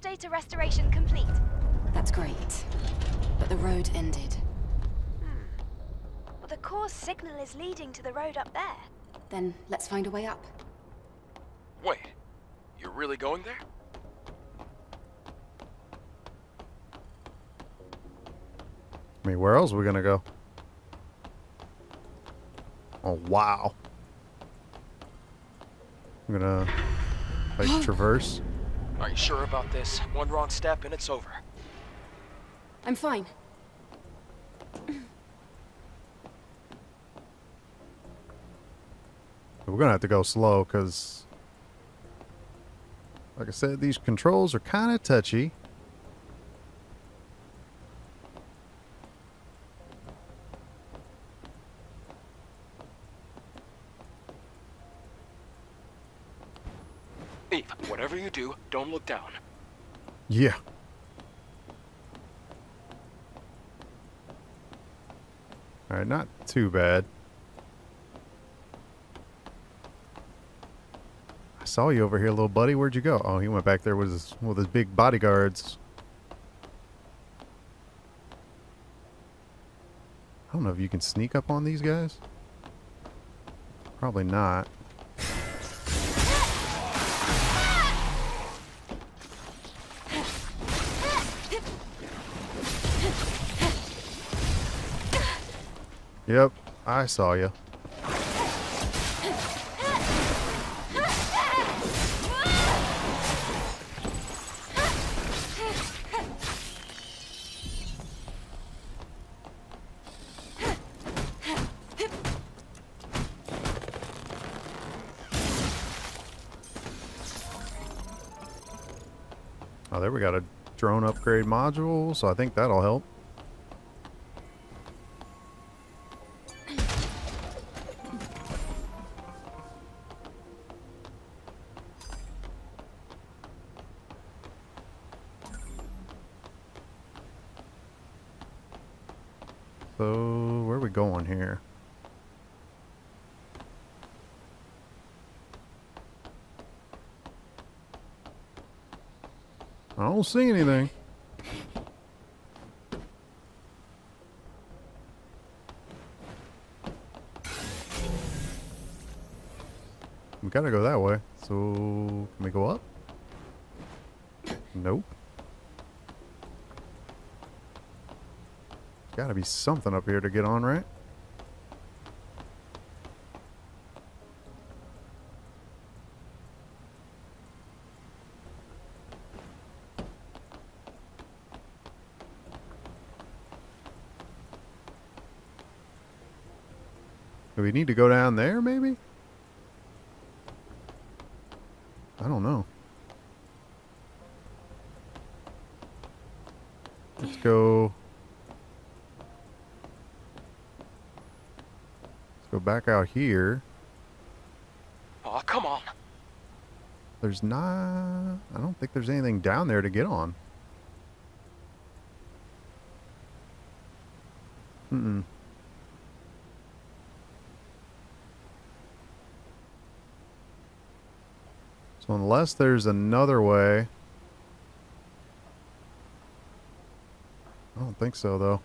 data restoration complete. That's great. But the road ended. Hmm. Well, the core signal is leading to the road up there. Then let's find a way up. Wait, you're really going there? I mean, where else are we gonna go? Oh, wow. I'm gonna, like, traverse. Are you sure about this? One wrong step and it's over. I'm fine. We're gonna have to go slow, because... Like I said, these controls are kind of touchy. Eve, whatever you do, don't look down. Yeah. Alright, not too bad. I saw you over here, little buddy. Where'd you go? Oh, he went back there with his, with his big bodyguards. I don't know if you can sneak up on these guys. Probably not. Yep, I saw you. Oh, there we got a drone upgrade module, so I think that'll help. Where are we going here? I don't see anything. We gotta go that way. So, can we go up? Nope. Gotta be something up here to get on, right? Do we need to go down there, maybe? I don't know. Let's go... Let's go back out here. Oh, come on. There's not... I don't think there's anything down there to get on. Mm-mm. So unless there's another way... I don't think so, though.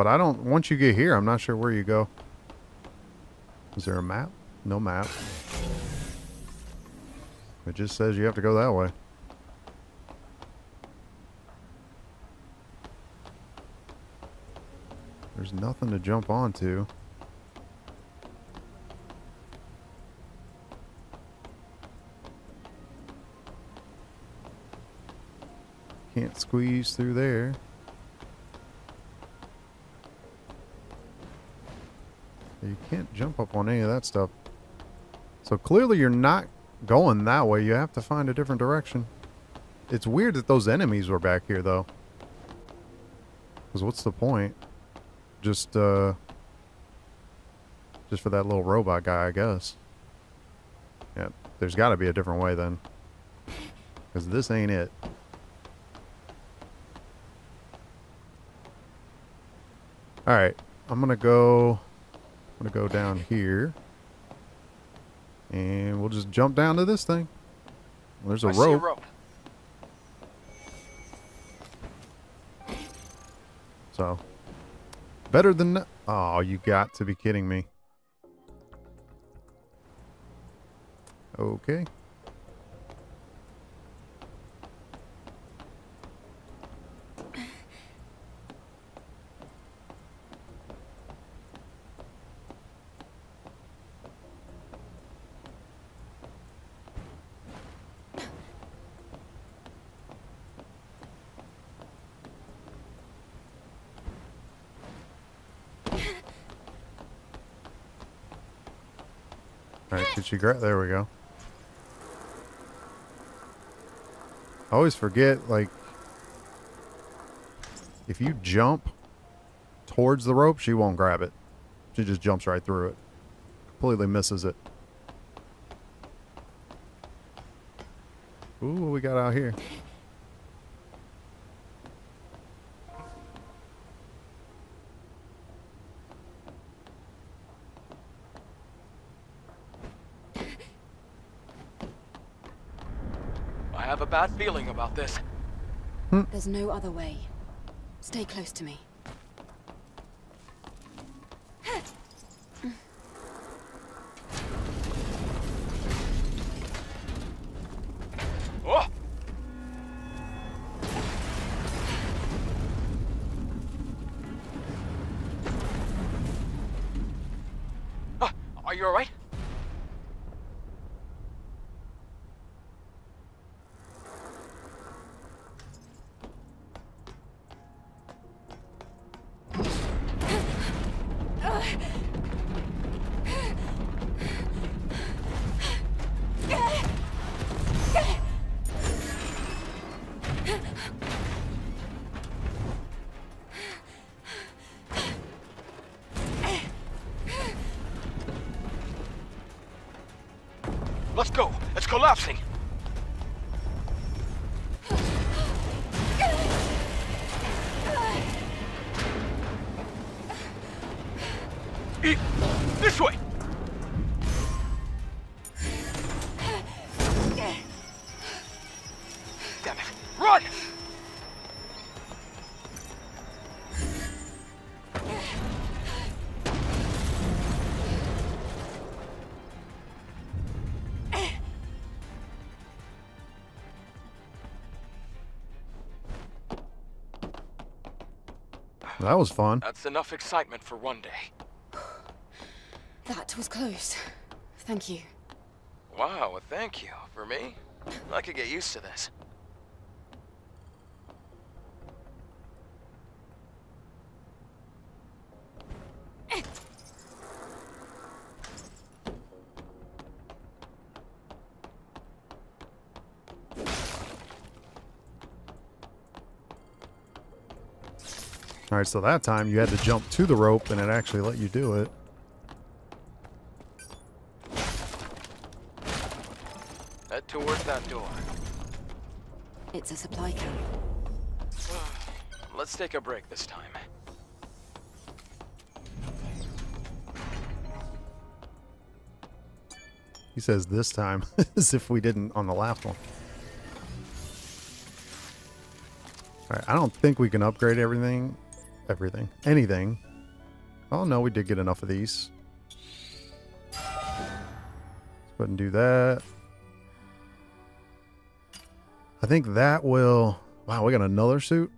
But I don't... Once you get here, I'm not sure where you go. Is there a map? No map. It just says you have to go that way. There's nothing to jump onto. Can't squeeze through there. Can't jump up on any of that stuff. So clearly you're not going that way. You have to find a different direction. It's weird that those enemies were back here, though. Because what's the point? Just, uh... Just for that little robot guy, I guess. Yeah, there's got to be a different way, then. Because this ain't it. Alright, I'm gonna go... I'm gonna go down here. And we'll just jump down to this thing. There's a I see a rope. rope. So better than Oh, you got to be kidding me. Okay. She grab? There we go. I always forget, like, if you jump towards the rope, she won't grab it. She just jumps right through it. Completely misses it. Ooh, what we got out here? Bad feeling about this. There's no other way. Stay close to me. Let's go. It's collapsing. That was fun. That's enough excitement for one day. That was close. Thank you. Wow, well, thank you. For me? I could get used to this. All right, so that time you had to jump to the rope and it actually let you do it. Head towards that door. It's a supply camp. Hmm, let's take a break this time. He says this time, as if we didn't on the last one. All right, I don't think we can upgrade everything. Everything. Anything. Oh, no, we did get enough of these. Let's go ahead and do that. I think that will... Wow, we got another suit?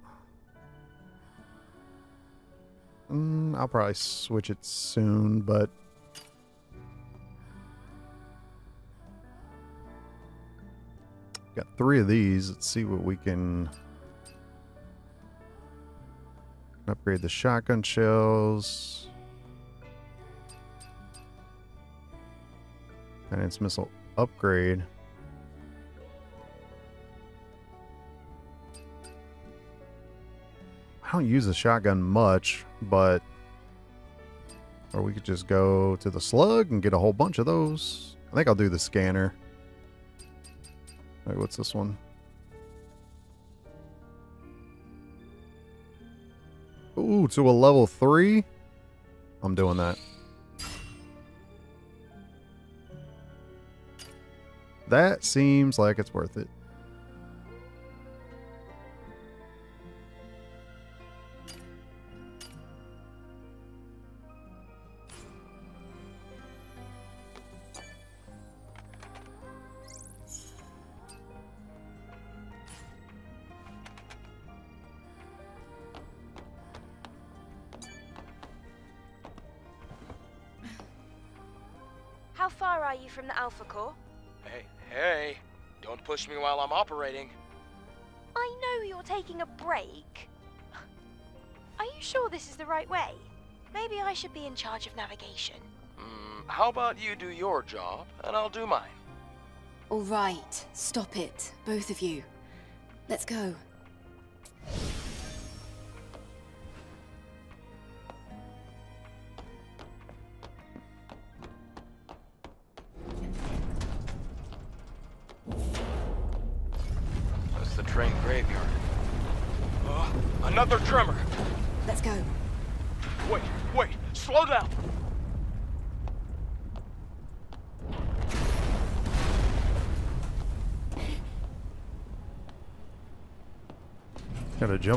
Mm, I'll probably switch it soon, but... Got three of these. Let's see what we can upgrade the shotgun shells. Guidance missile upgrade. I don't use the shotgun much, but or we could just go to the slug and get a whole bunch of those. I think I'll do the scanner. Right, what's this one? Ooh, to a level three? I'm doing that. That seems like it's worth it. While I'm. I know you're taking a break. Are you sure this is the right way? Maybe I should be in charge of navigation. Mm, how about you do your job, and I'll do mine? All right, stop it, both of you. Let's go.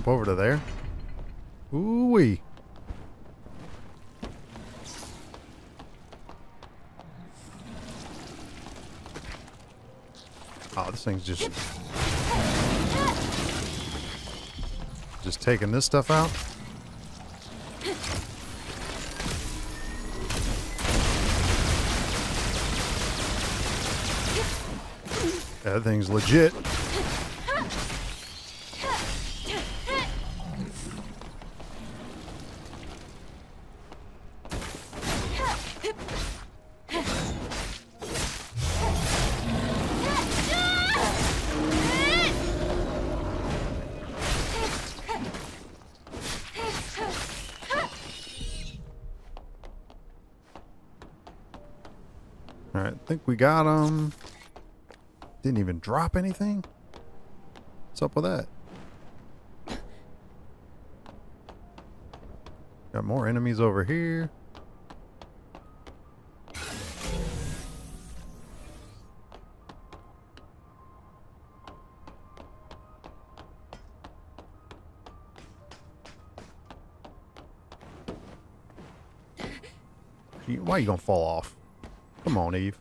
Jump over to there. Ooh wee. Oh, ah, this thing's just just taking this stuff out. That thing's legit. All right, I think we got him. Didn't even drop anything. What's up with that? Got more enemies over here. Why you gonna fall off? Come on, Eve.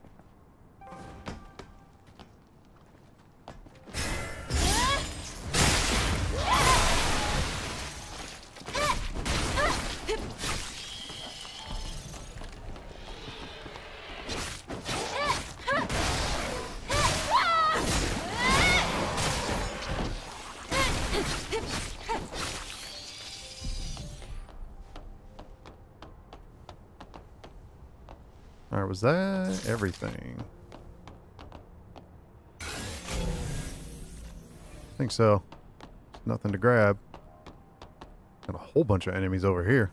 Everything? I think so. Nothing to grab. Got a whole bunch of enemies over here.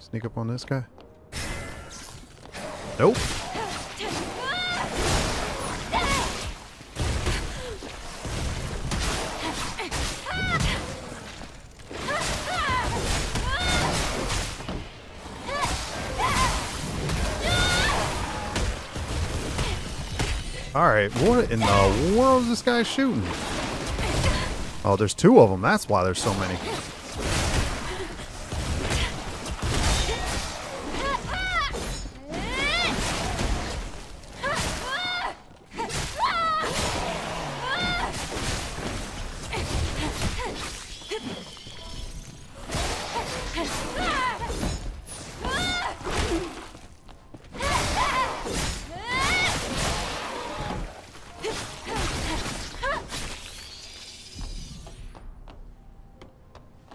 Sneak up on this guy? Nope. Alright, what in the world is this guy shooting? Oh, there's two of them. That's why there's so many.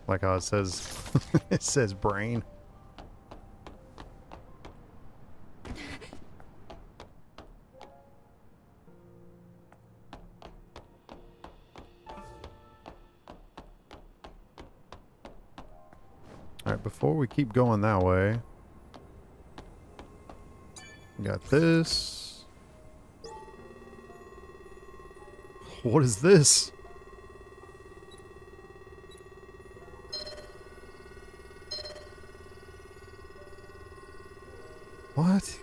Like how it says, it says brain. Alright, before we keep going that way, got this. What is this? What?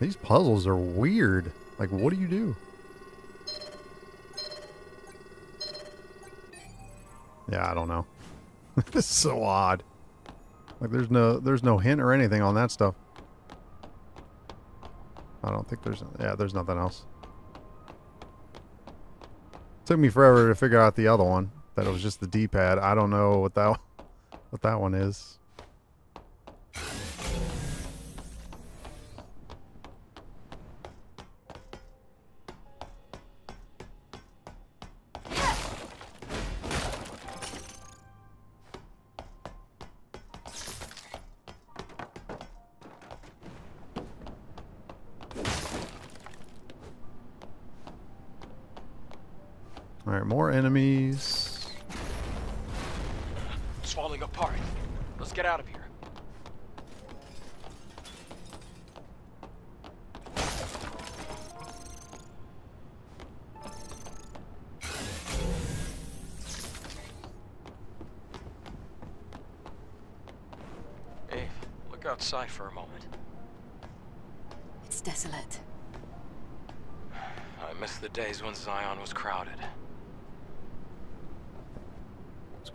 These puzzles are weird. Like, what do you do? Yeah, I don't know. this is so odd. Like, there's no, there's no hint or anything on that stuff. I don't think there's, yeah, there's nothing else. Took me forever to figure out the other one. That it was just the D-pad. I don't know what that, what that one is.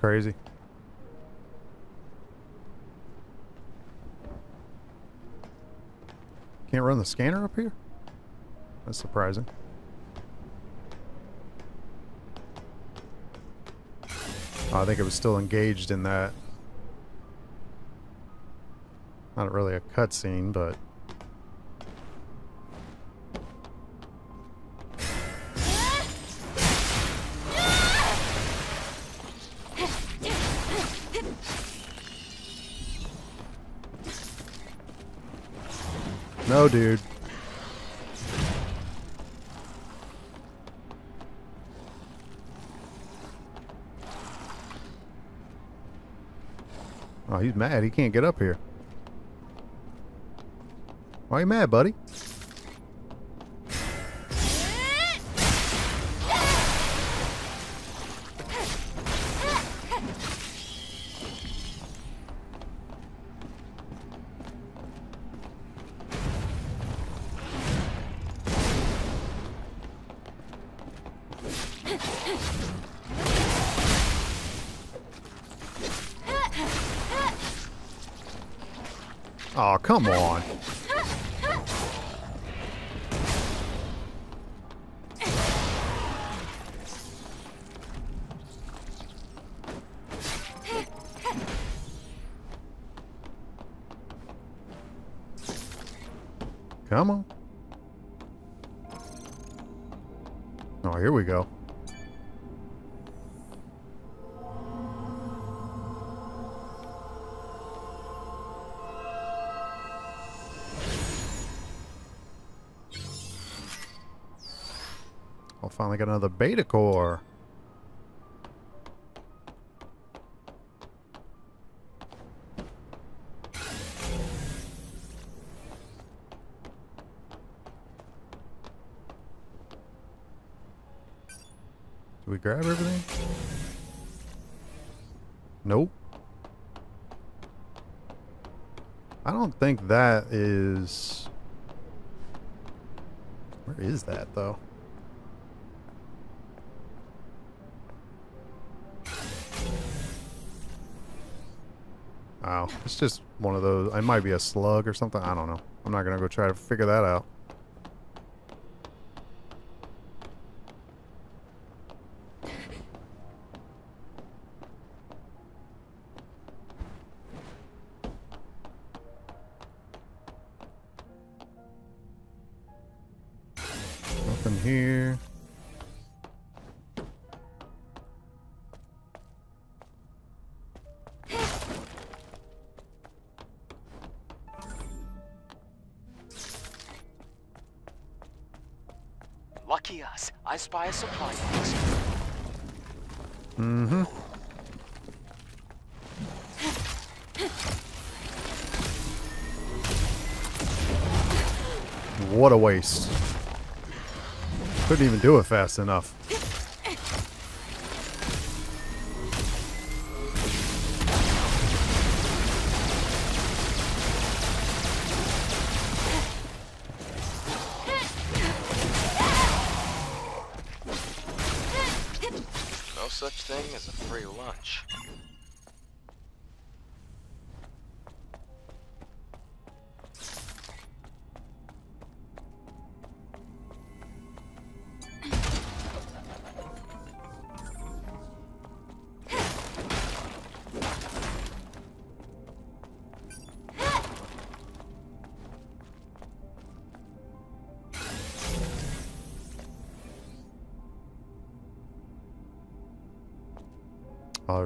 Crazy. Can't run the scanner up here? That's surprising. Oh, I think it was still engaged in that. Not really a cutscene, but dude. Oh, he's mad. He can't get up here. Why are you mad, buddy? Another beta core. Do we grab everything? Nope. I don't think that is... Where is that, though? Wow, it's just one of those. It might be a slug or something. I don't know. I'm not gonna go try to figure that out. Spy a supply box. Mm-hmm. what a waste. Couldn't even do it fast enough.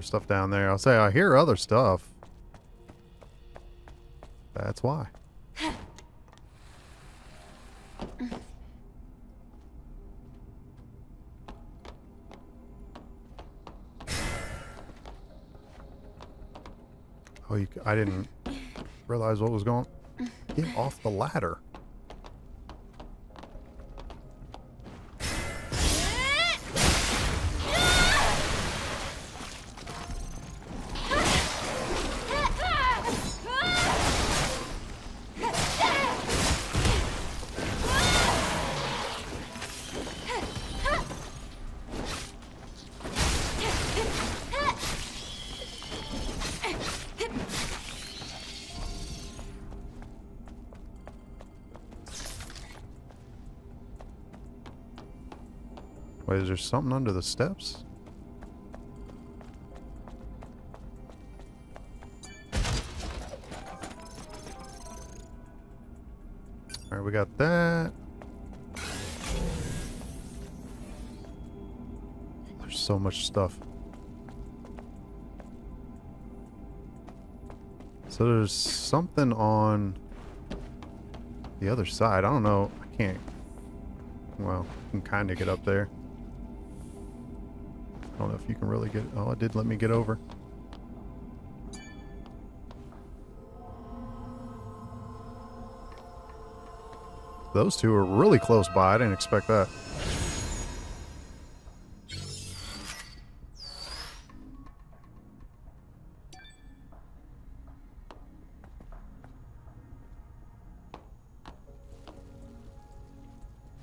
Stuff down there. I'll say I hear other stuff. That's why. Oh, you, I didn't realize what was going. Get off the ladder. Wait, is there something under the steps? Alright, we got that. There's so much stuff. So there's something on the other side. I don't know. I can't. Well, I can kind of get up there. Don't know if you can really get. Oh, it did let me get over. Those two are really close by. I didn't expect that.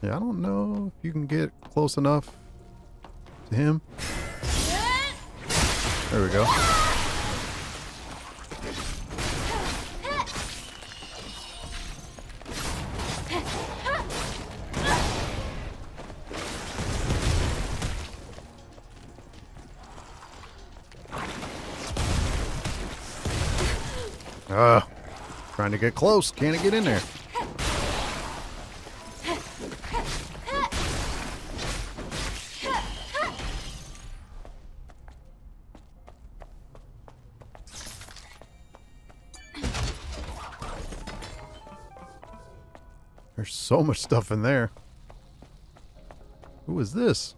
Yeah, I don't know if you can get close enough to him. There we go. Ah, trying to get close. Can't get in there. Much stuff in there. Who is this?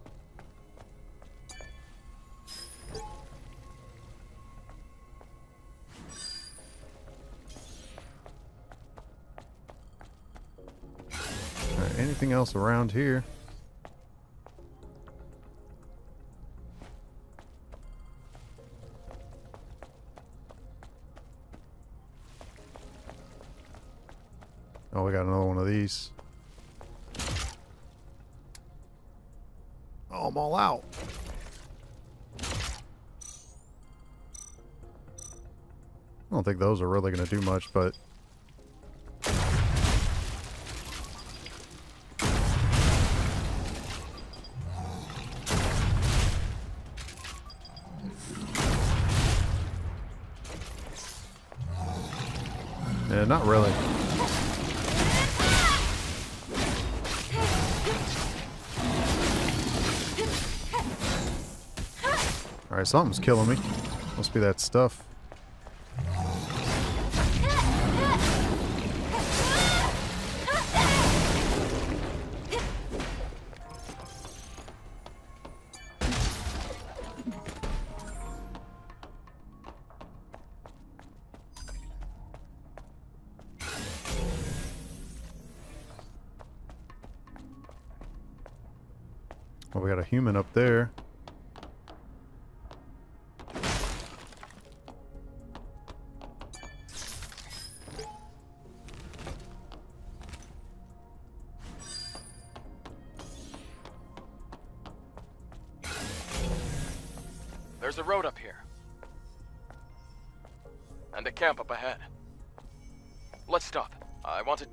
Alright, anything else around here? Oh, we got another one of these. I'm all out. I don't think those are really going to do much, but... Alright, something's killing me. Must be that stuff.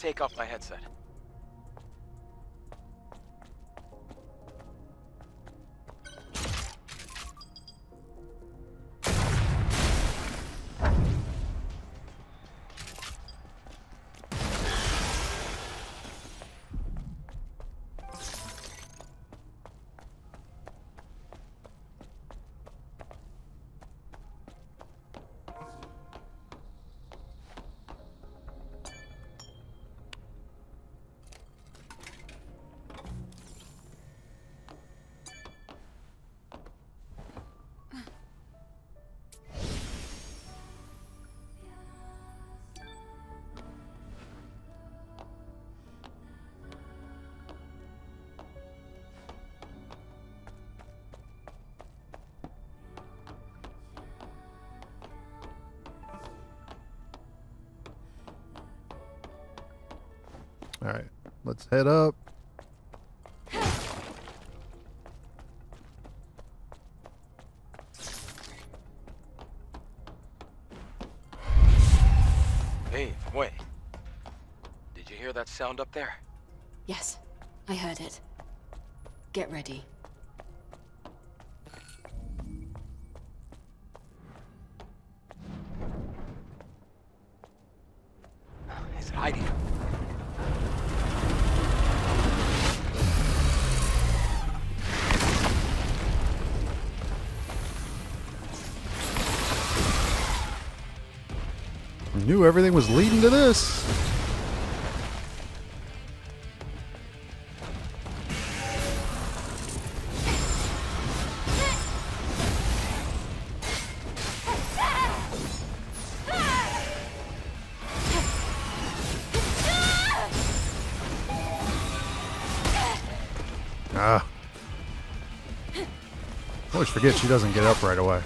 Take off my headset. All right, let's head up. Hey, wait. Did you hear that sound up there? Yes, I heard it. Get ready. Everything was leading to this. Ah. Always forget she doesn't get up right away.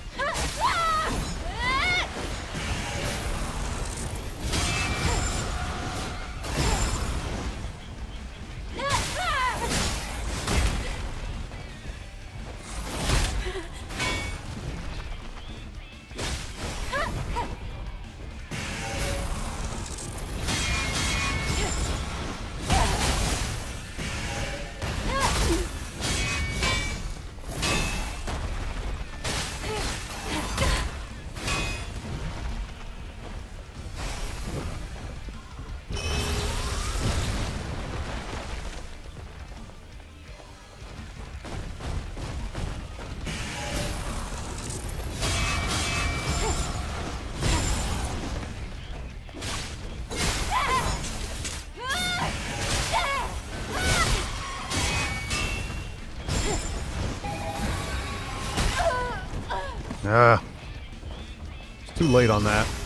Too late on that.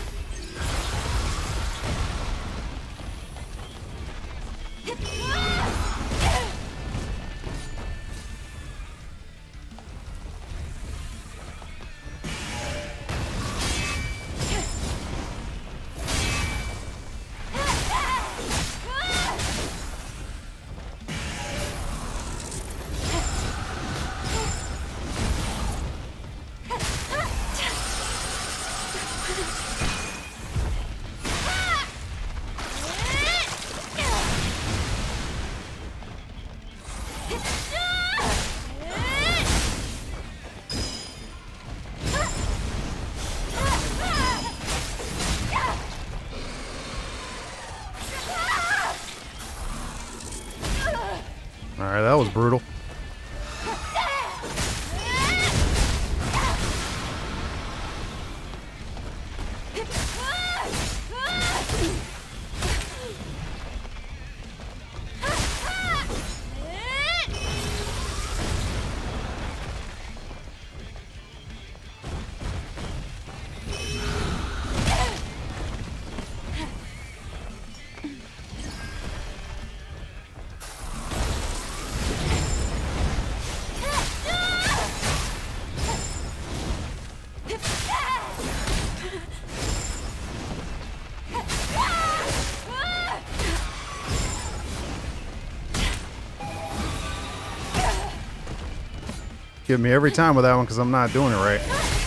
Get me every time with that one because I'm not doing it right.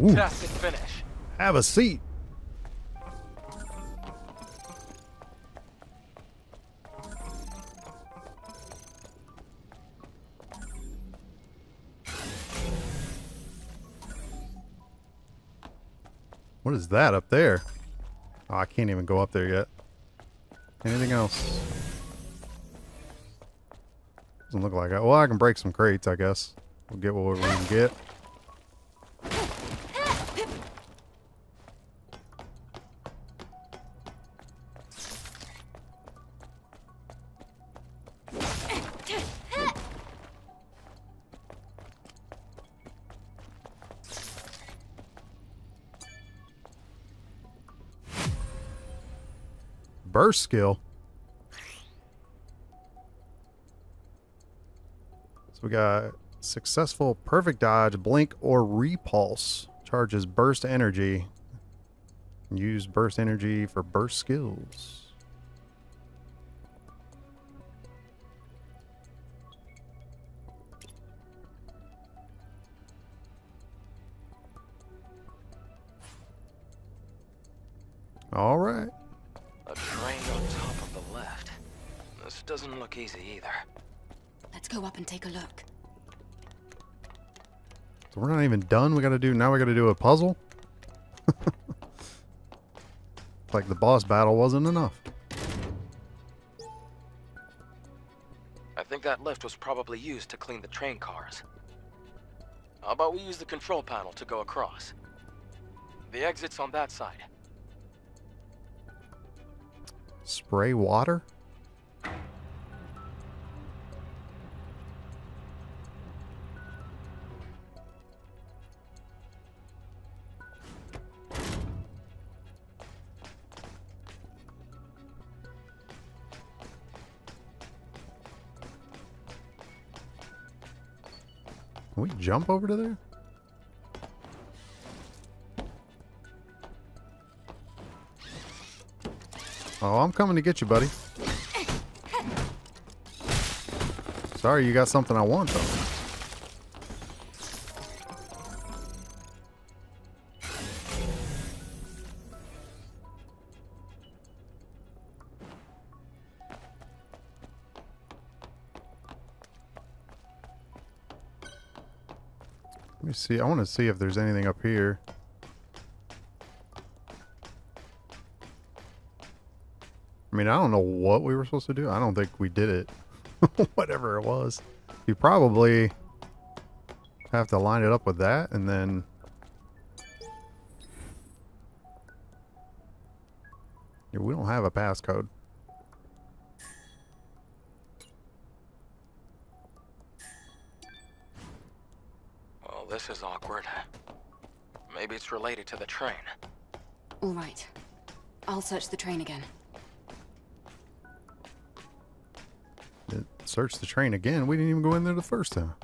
Fantastic finish. Have a seat. What is that up there? Oh, I can't even go up there yet. Anything else? Doesn't look like it. Well, I can break some crates, I guess. We'll get what we can get. Burst skill. So we got successful perfect dodge, blink, or repulse. Charges burst energy. Use burst energy for burst skills. All right. Doesn't look easy either. Let's go up and take a look. So we're not even done. We got to do now. We got to do a puzzle. like the boss battle wasn't enough. I think that lift was probably used to clean the train cars. How about we use the control panel to go across? The exit's on that side. Spray water. Jump over to there? Oh, I'm coming to get you, buddy. Sorry, you got something I want, though. See. I want to see if there's anything up here. I mean, I don't know what we were supposed to do. I don't think we did it. whatever it was. You probably have to line it up with that and then Yeah, we don't have a passcode. Related to the train. All right. I'll search the train again. Search the train again. We didn't even go in there the first time.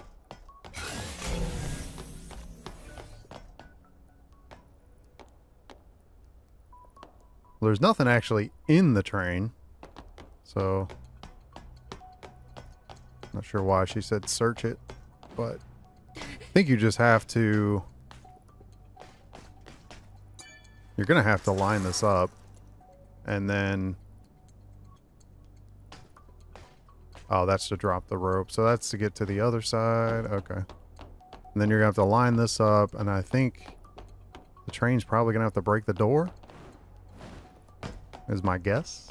Well, there's nothing actually in the train. So, not sure why she said search it, but I think you just have to. You're going to have to line this up and then Oh, that's to drop the rope. So that's to get to the other side. Okay. And then you're going to have to line this up. And I think the train's probably going to have to break the door. Is my guess.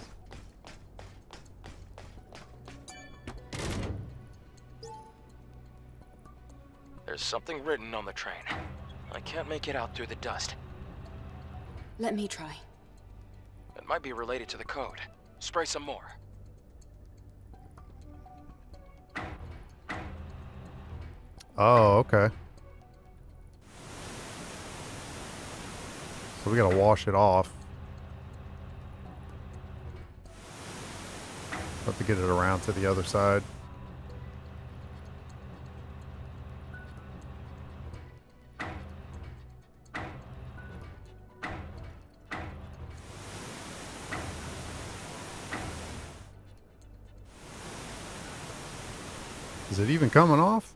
There's something written on the train. I can't make it out through the dust. Let me try. It might be related to the code. Spray some more. Oh, okay. So we gotta wash it off. Have to get it around to the other side. It even coming off?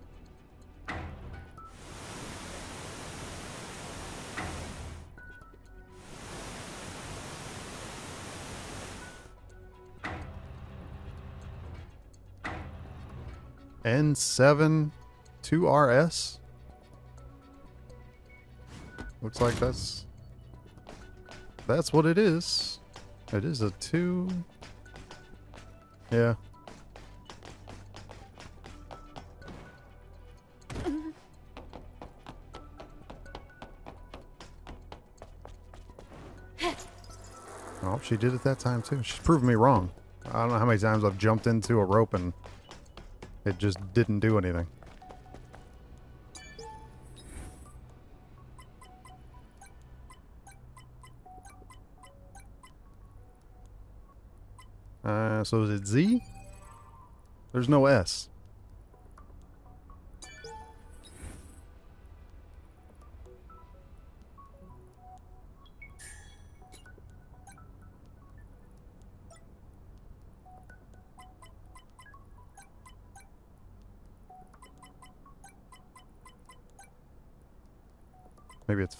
N7 2RS. Looks like that's that's what it is. It is a 2 Yeah. She did it that time too. She's proven me wrong. I don't know how many times I've jumped into a rope and it just didn't do anything. Uh, so is it Z? There's no S.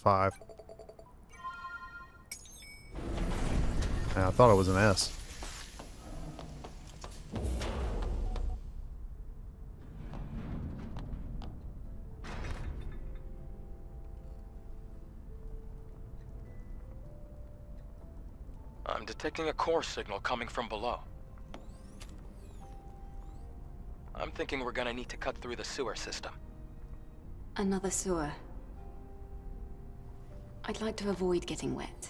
five. Yeah, I thought it was an S. I'm detecting a core signal coming from below. I'm thinking we're gonna need to cut through the sewer system. Another sewer. I'd like to avoid getting wet.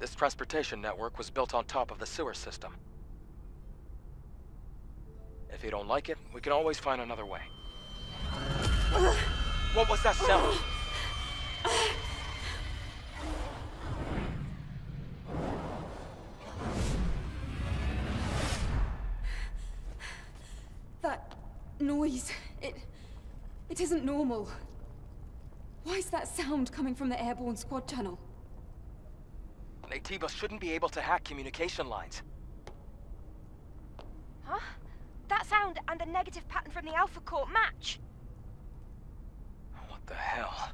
This transportation network was built on top of the sewer system. If you don't like it, we can always find another way. What was that sound? That noise, it... it isn't normal. Why is that sound coming from the airborne squad channel? Naytiba shouldn't be able to hack communication lines. Huh? That sound and the negative pattern from the Alpha Core match. What the hell?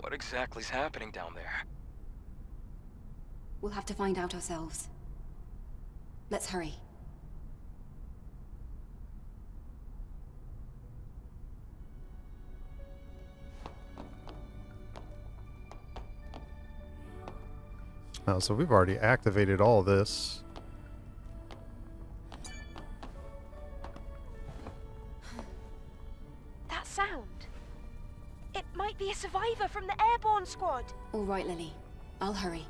What exactly is happening down there? We'll have to find out ourselves. Let's hurry. Now, so we've already activated all this. That sound. It might be a survivor from the airborne squad. All right, Lily. I'll hurry.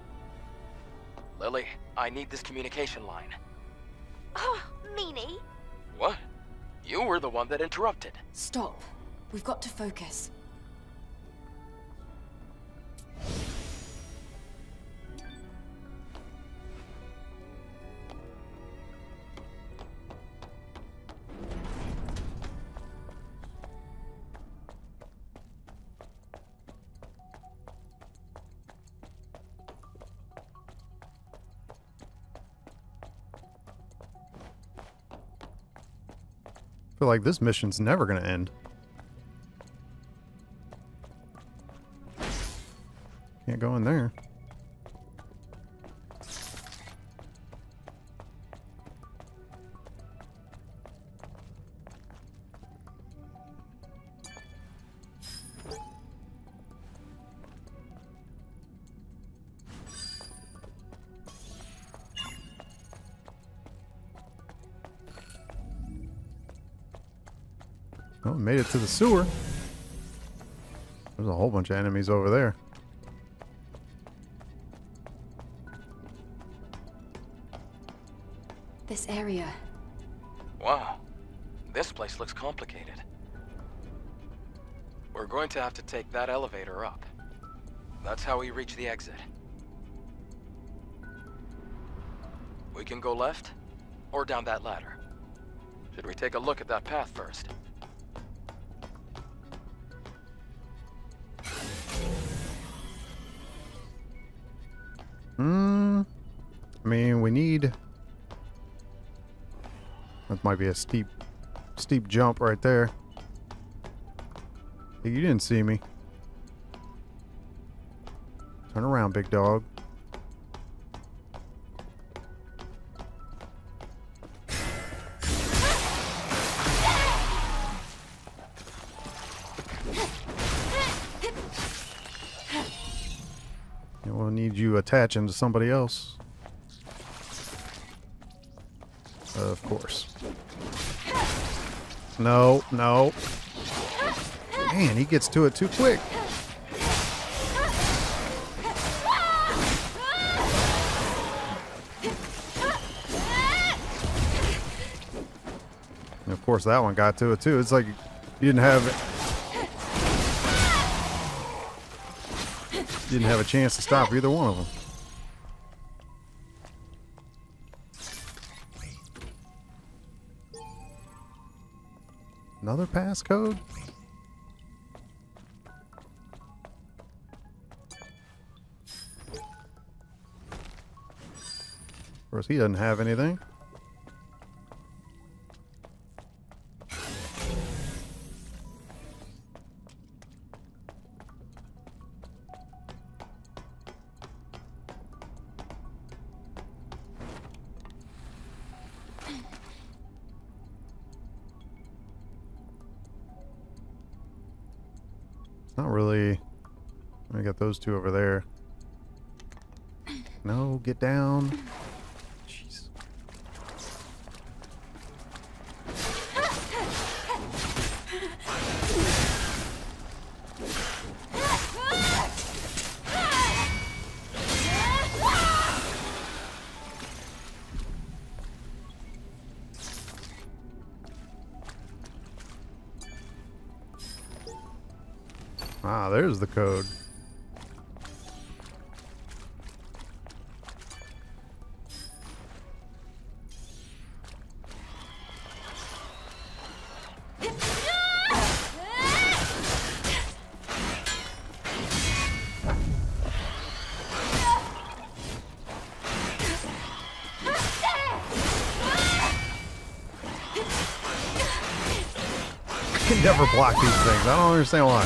Lily, I need this communication line. Oh, Meanie. What? You were the one that interrupted. Stop. We've got to focus. Like this mission's never gonna end. To the sewer. There's a whole bunch of enemies over there. This area. Wow. This place looks complicated. We're going to have to take that elevator up. That's how we reach the exit. We can go left, or down that ladder. Should we take a look at that path first? Might be a steep, steep jump right there. Hey, you didn't see me. Turn around, big dog. We'll need you attaching to somebody else. Of course. No, no. Man, he gets to it too quick. And of course, that one got to it too. It's like you didn't have you didn't have a chance to stop either one of them. Another passcode? Of course, he doesn't have anything. Two over there. No, get down. Block these things. I don't understand why.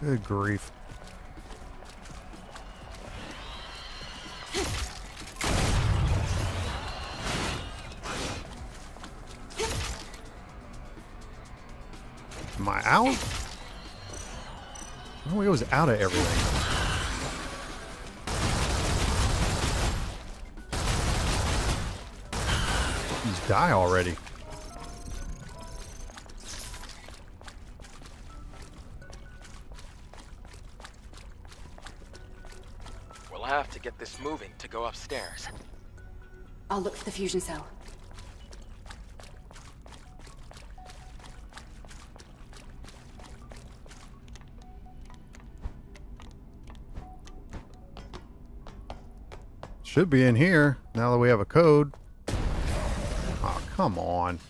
Good grief. Am I out? Oh, he was out of everything. Die already? We'll have to get this moving to go upstairs. I'll look for the fusion cell. Should be in here now that we have a code. Come on.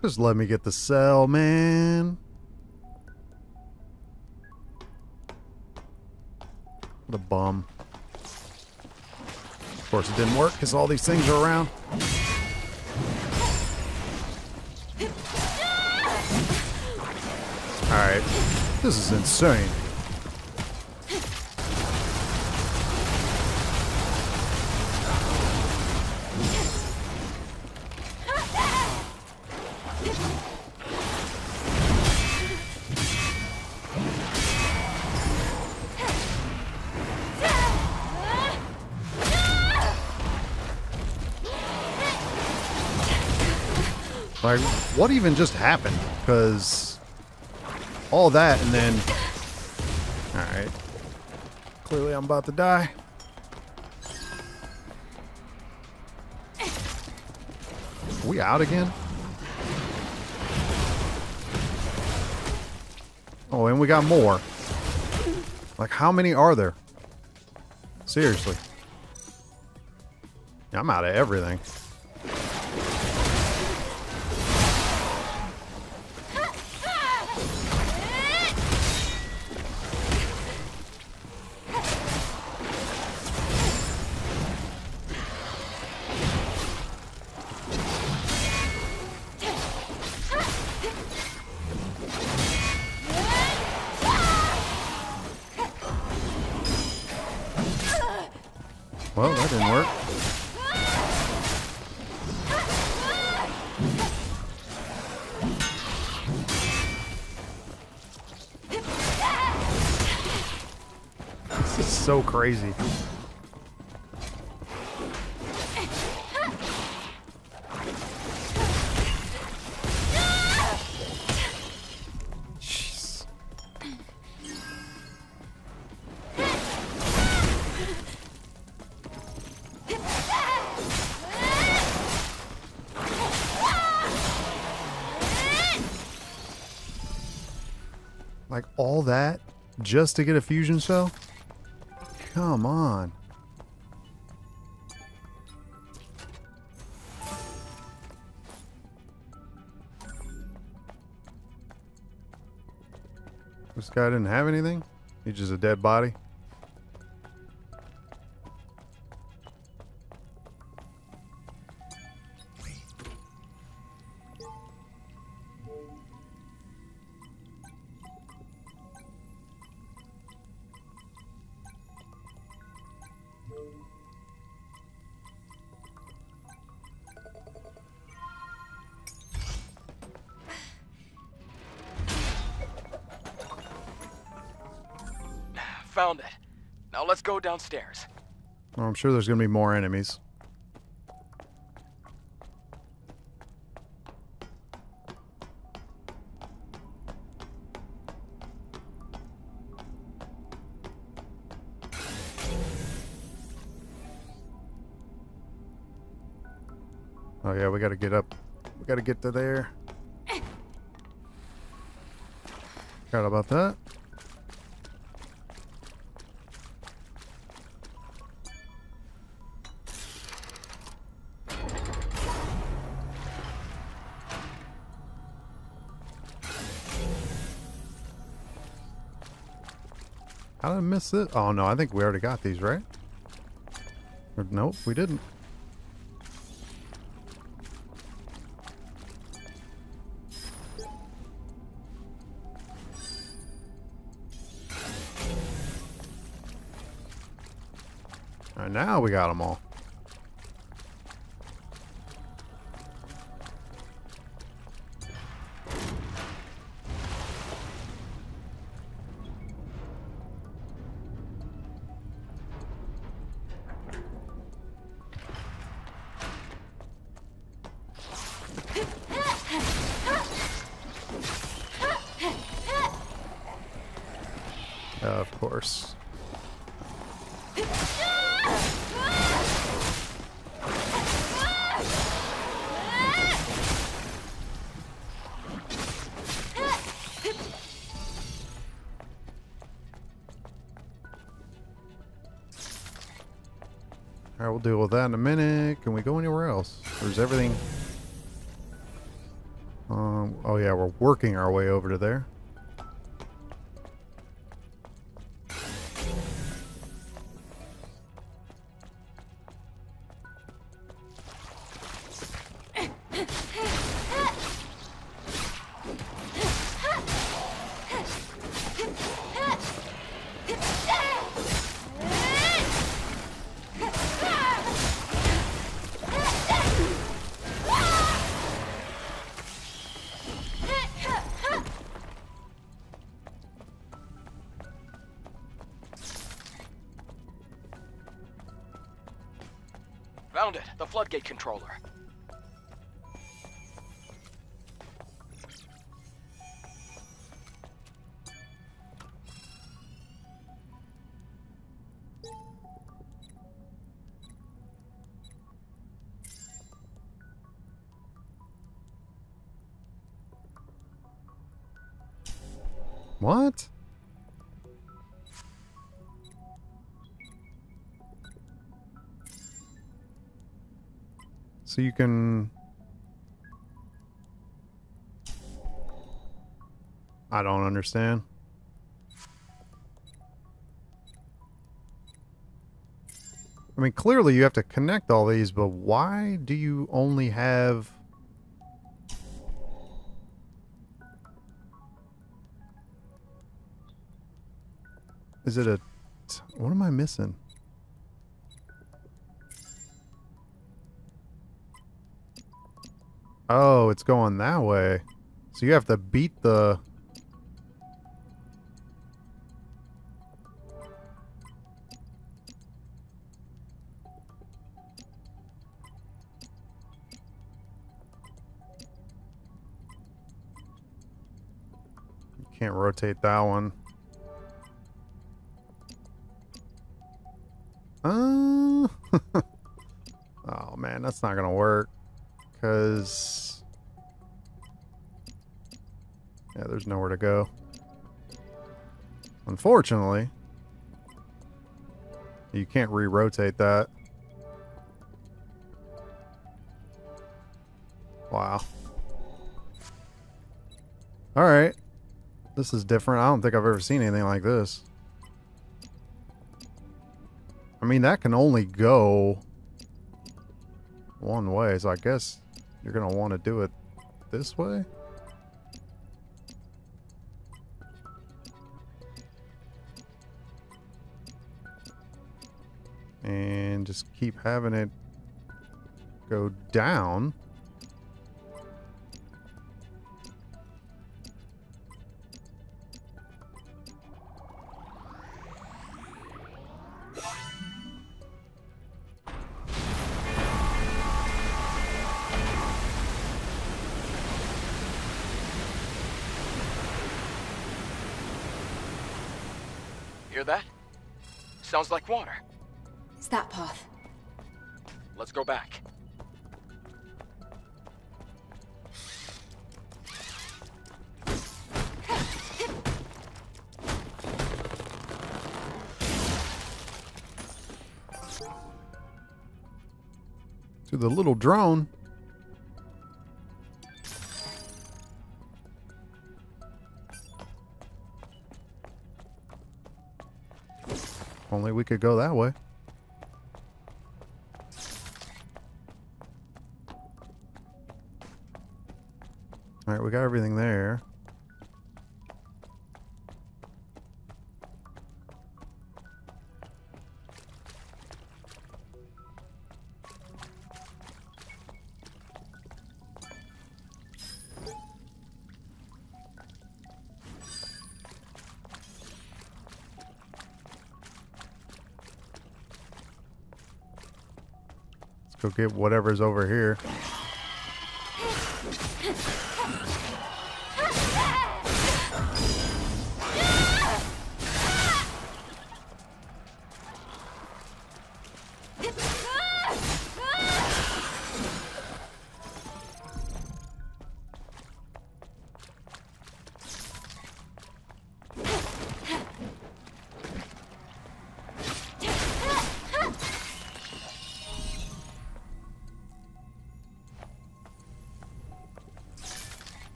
Just let me get the cell, man. The bum. Of course, it didn't work because all these things are around. Alright. This is insane. Like, what even just happened? Because all that and then... Alright. Clearly I'm about to die. we out again? Oh, and we got more. Like, how many are there? Seriously. I'm out of everything. Well, that didn't work. This is so crazy. Just to get a fusion cell? Come on. This guy didn't have anything? He's just a dead body? Downstairs. Well, I'm sure there's going to be more enemies. Oh yeah, we got to get up. We got to get to there. Forgot about that. I miss it? Oh no, I think we already got these, right? Or, nope, we didn't. Now we got them all. Minute. Can we go anywhere else? Is everything... Um, oh yeah, we're working our way over to there. So you can... I don't understand. I mean, clearly you have to connect all these, but why do you only have... Is it a... What am I missing? Oh, it's going that way. So you have to beat the... You can't rotate that one. Uh... oh man, that's not gonna work. Cause... Yeah, there's nowhere to go. Unfortunately. You can't re-rotate that. Wow. Alright. This is different. I don't think I've ever seen anything like this. I mean, that can only go one way, so I guess you're going to want to do it this way? And just keep having it go down. Drone. Only we could go that way. Alright, we got everything there. Get whatever's over here.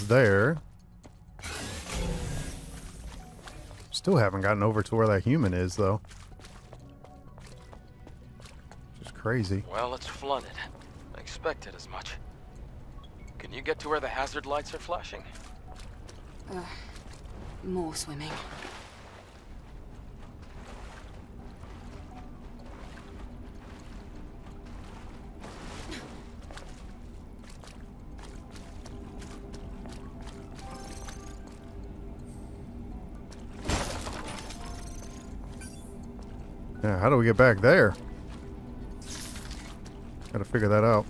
Was there. Still haven't gotten over to where that human is, though. Just crazy. Well, it's flooded. I expected as much. Can you get to where the hazard lights are flashing? Uh, more swimming. Get back there? Gotta figure that out.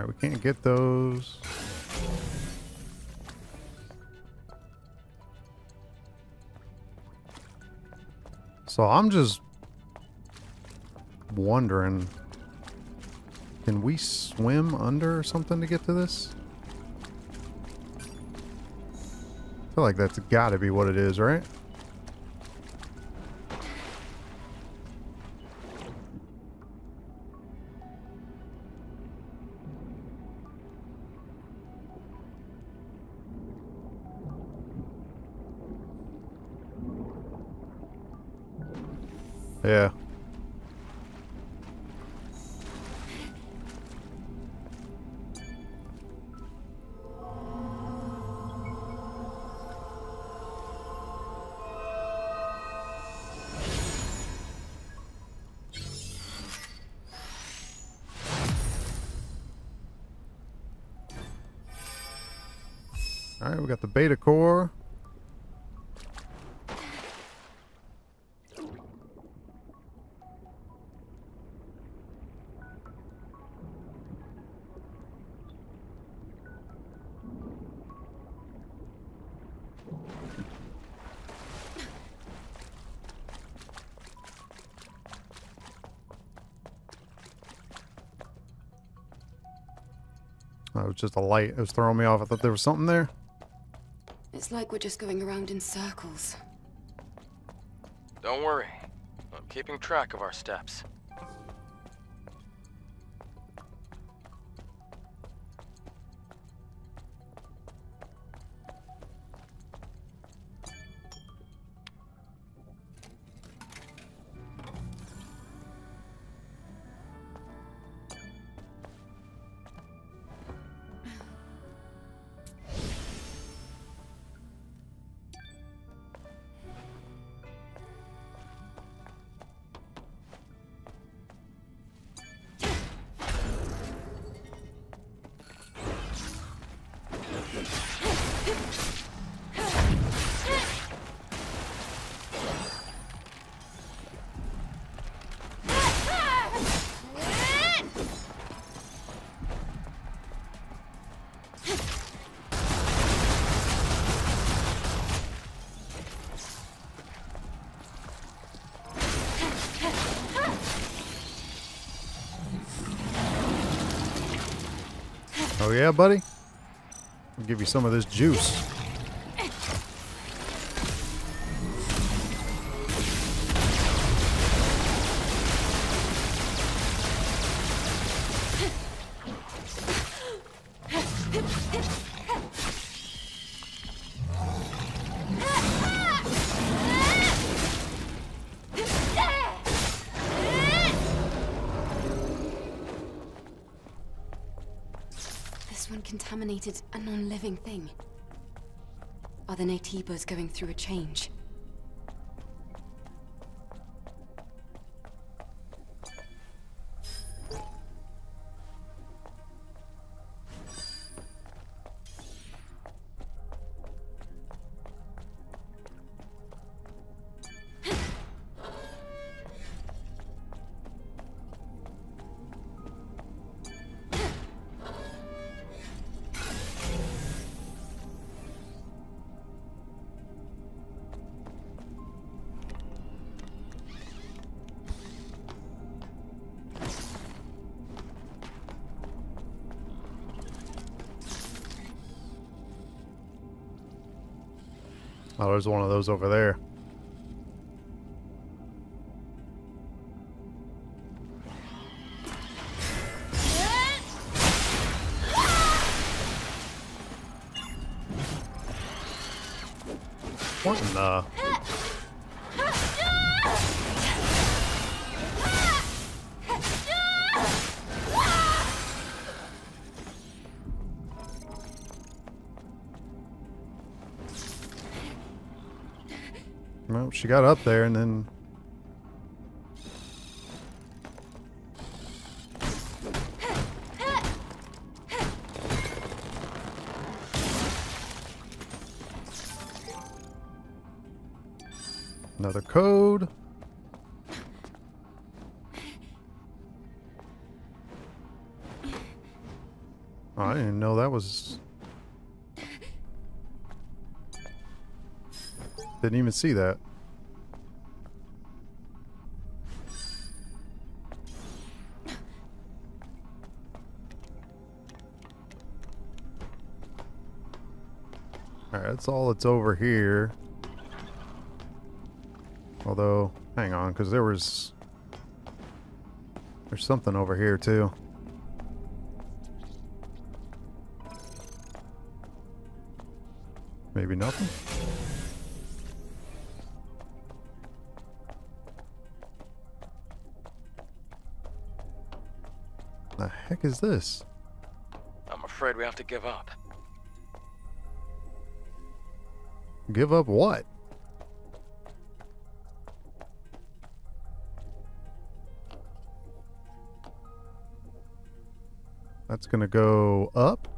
Alright, we can't get those. So I'm just wondering can we swim under or something to get to this? I feel like that's got to be what it is, right? Just a light. It was throwing me off. I thought there was something there. It's like we're just going around in circles. Don't worry. I'm keeping track of our steps. Oh yeah, buddy? I'll give you some of this juice. The going through a change? There's one of those over there. Well, she got up there and then... Didn't even see that. Alright, that's all that's over here. Although, hang on, because there was... There's something over here, too. Maybe nothing? Heck is this? I'm afraid we have to give up. Give up what? That's gonna go up?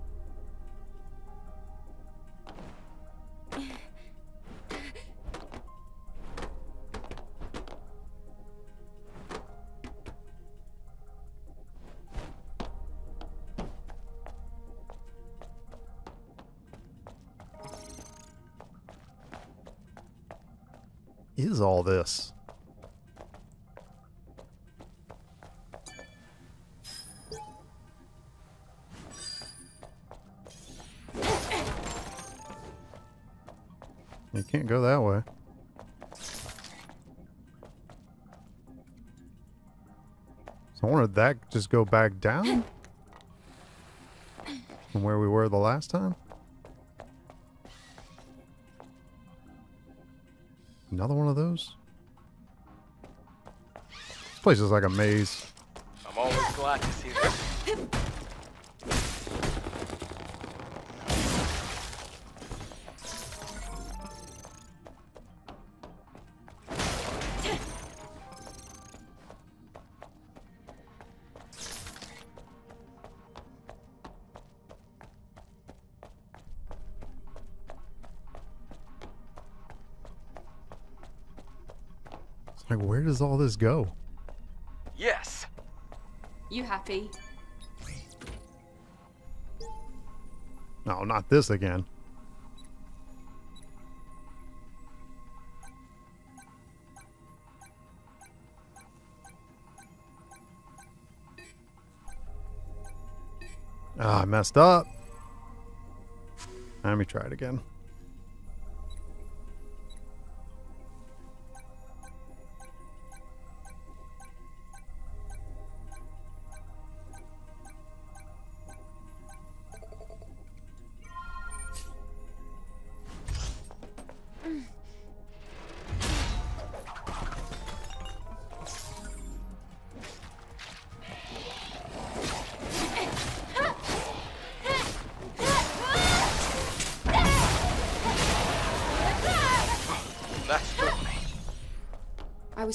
All this? You can't go that way. So I wonder that just go back down? From where we were the last time? Another one of those? This place is like a maze. I'm always glad to see this. Does all this go? Yes! You happy? No, not this again. Ah, I messed up. Let me try it again.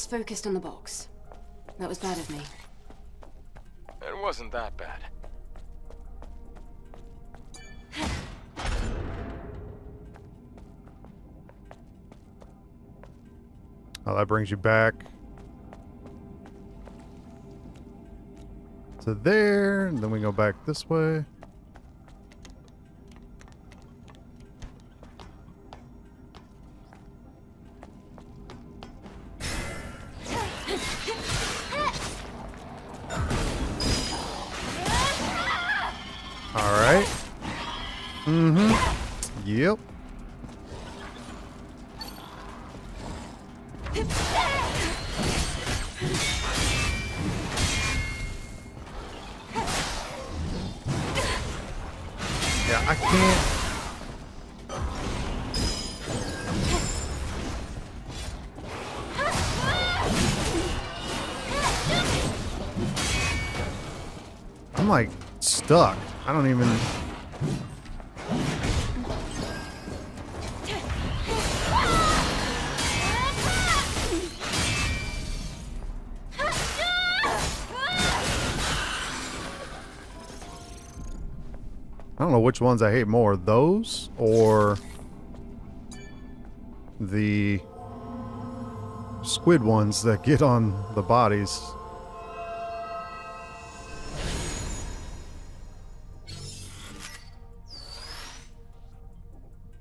Focused on the box. That was bad of me. It wasn't that bad. Oh, that brings you back to there, and then we go back this way. Can't. I'm like stuck. I don't even. Which ones I hate more, those or the squid ones that get on the bodies.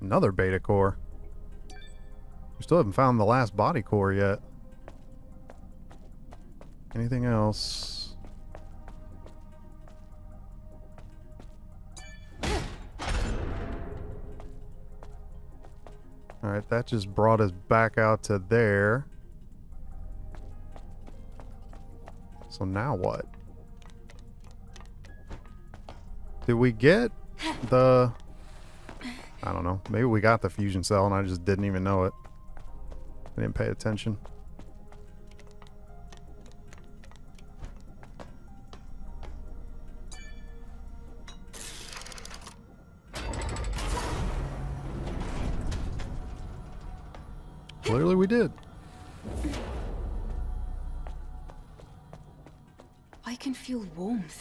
Another beta core. We still haven't found the last body core yet. Anything else? Alright, that just brought us back out to there. So now what? Did we get the... I don't know. Maybe we got the fusion cell and I just didn't even know it. I didn't pay attention.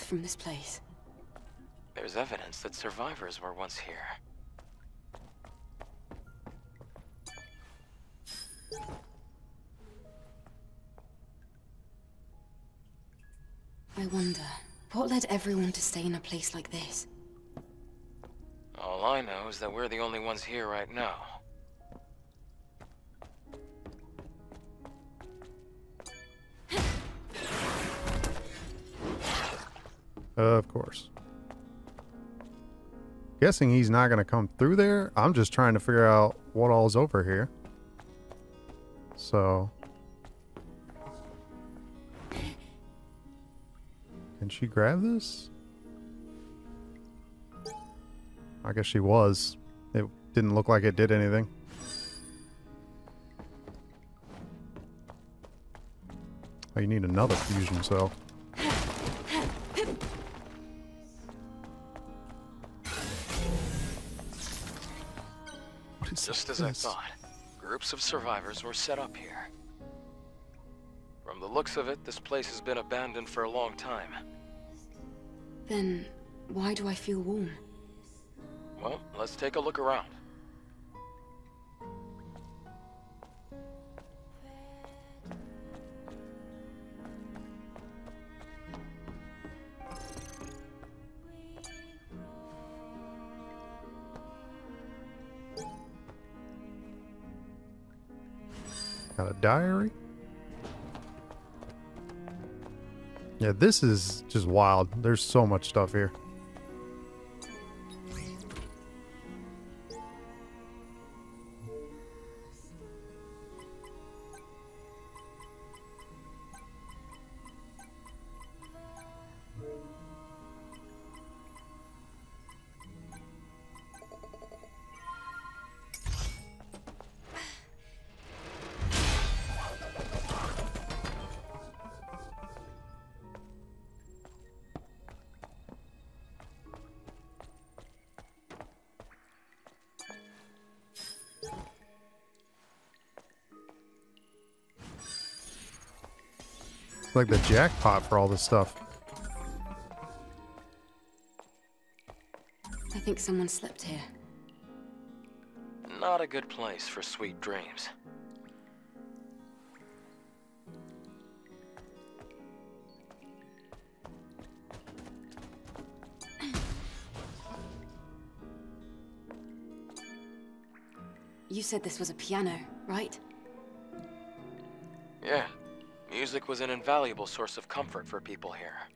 From this place. There's evidence that survivors were once here. I wonder, what led everyone to stay in a place like this? All I know is that we're the only ones here right now. Of course. Guessing he's not going to come through there. I'm just trying to figure out what all's over here. So. Can she grab this? I guess she was. It didn't look like it did anything. Oh, you need another fusion cell. As I thought, groups of survivors were set up here. From the looks of it, this place has been abandoned for a long time. Then, why do I feel warm? Well, let's take a look around. Diary. Yeah, this is just wild. There's so much stuff here. Like the jackpot for all this stuff. I think someone slept here. Not a good place for sweet dreams. You said this was a piano, right? Yeah, music was an invaluable source of comfort for people here.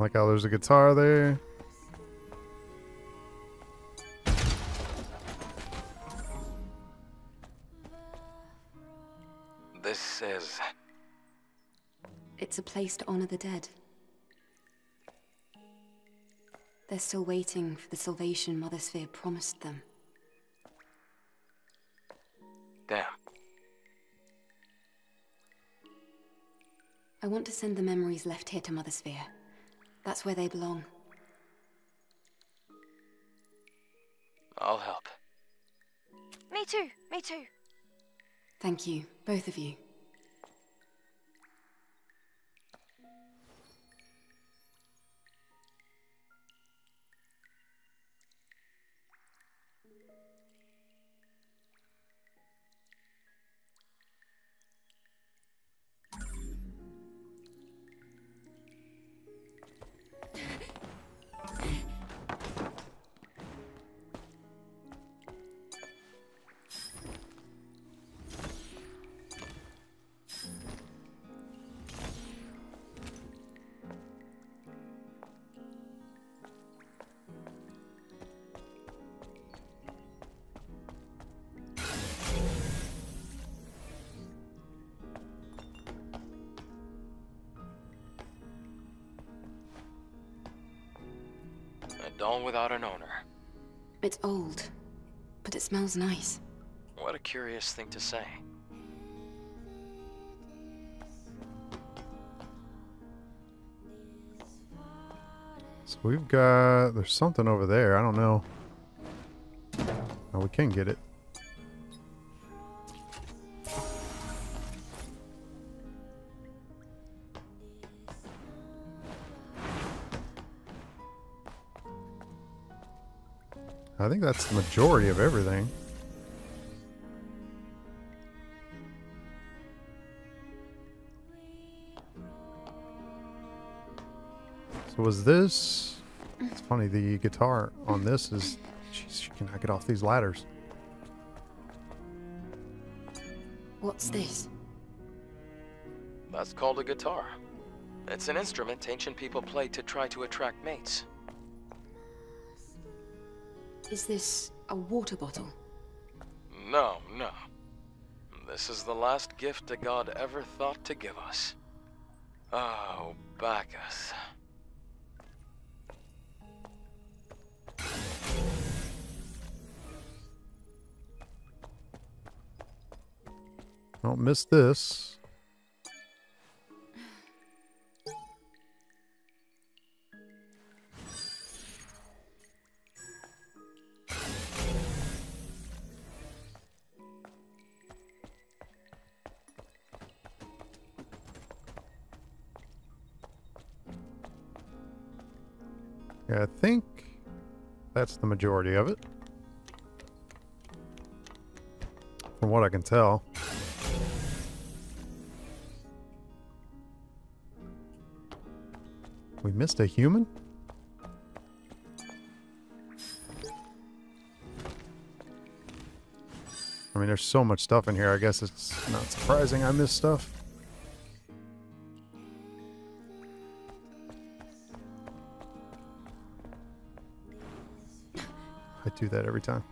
Like how there's a guitar there. This is... It's a place to honor the dead. They're still waiting for the salvation Mother Sphere promised them. Damn. I want to send the memories left here to Mother Sphere. That's where they belong. I'll help. Me too, me too. Thank you, both of you. A doll without an owner. It's old, but it smells nice. What a curious thing to say. So we've got there's something over there. I don't know. Oh, we can get it. Think that's the majority of everything. So was this? It's funny. The guitar on this is. Jeez, she cannot get off these ladders. What's this? That's called a guitar. It's an instrument ancient people played to try to attract mates. Is this a water bottle? No, no. This is the last gift a god ever thought to give us. Oh, Bacchus. Don't miss this. That's the majority of it. From what I can tell. We missed a human? I mean, there's so much stuff in here. I guess it's not surprising I missed stuff. Do that every time.